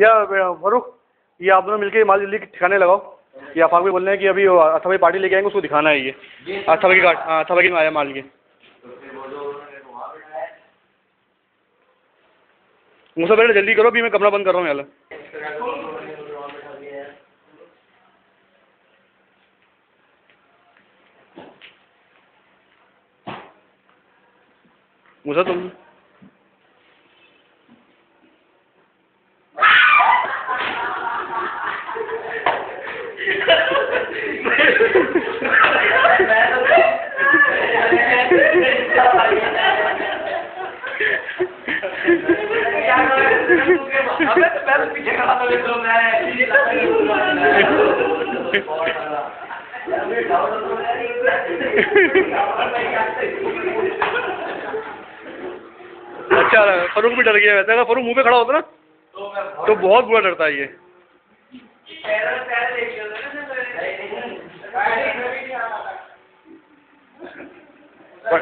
या फरूख ये आप दोनों मिलके माल जल्दी ठिकाने लगाओ। ये आफाक भी बोल रहे हैं कि अभी अच्छा भाई पार्टी लेके आएँगे, उसको दिखाना है ये। अच्छा भाई की अच्छा भाई में आया माल ये मुझसे बेटा जल्दी करो, अभी मैं कमरा बंद कर रहा हूँ यहाँ। मुझे तुम अबे तो मैं तो पीछे खड़ा था तो अच्छा फरूख भी डर गया वैसे। अगर फरूख मुँह पे खड़ा होता ना तो बहुत बुरा डरता है ये। मैं